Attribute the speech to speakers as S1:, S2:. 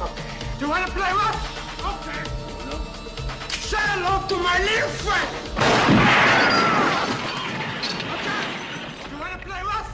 S1: Do you want to play what? Okay. Say hello to my little friend. Okay. Do you want to play what?